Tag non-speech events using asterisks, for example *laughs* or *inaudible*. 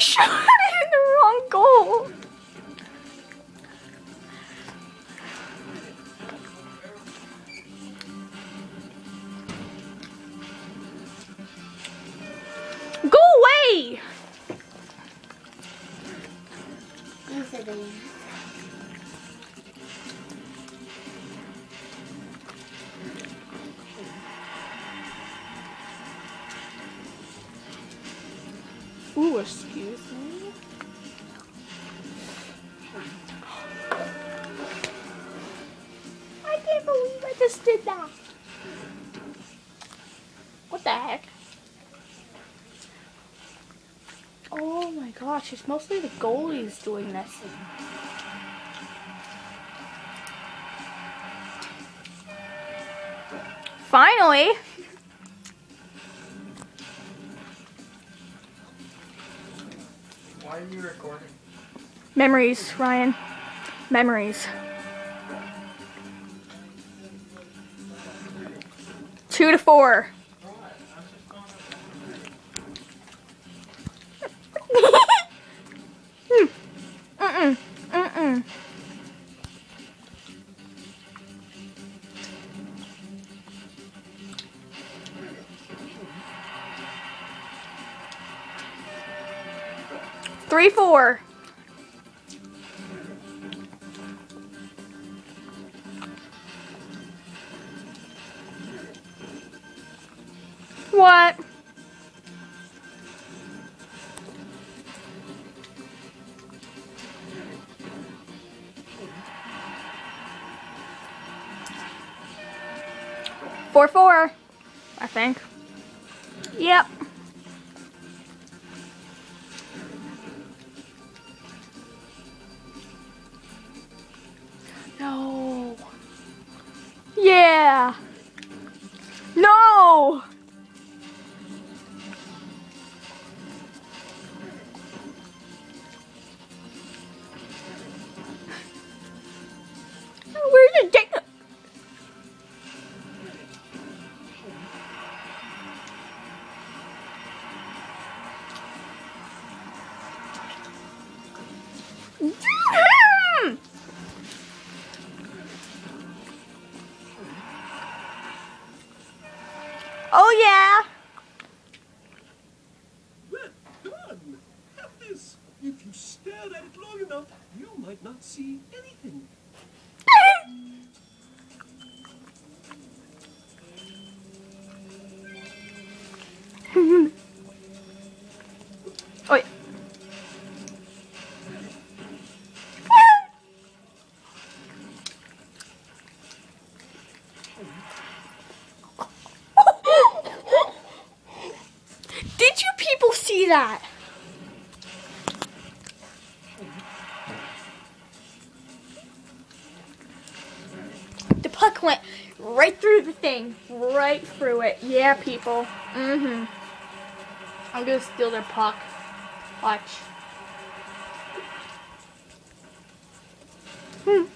*laughs* Shot it in the wrong goal. Go away! Ooh, excuse me. I can't believe I just did that. What the heck? Oh my gosh, it's mostly the goalies doing this. Finally! Why are you recording? Memories, Ryan. Memories. Two to four. Three, four. What? Four, four. I think. Yep. No. Where's the data? Oh yeah. Well done! Have this. If you stare at it long enough, you might not see anything. *laughs* Oi *laughs* people see that? The puck went right through the thing. Right through it. Yeah, people. Mm-hmm. I'm gonna steal their puck. Watch. Hmm.